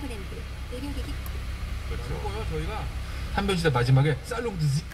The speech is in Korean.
바디포랜드 의료기기. 그렇죠. 그리고요 저희가 한변시대 마지막에 살롱드 직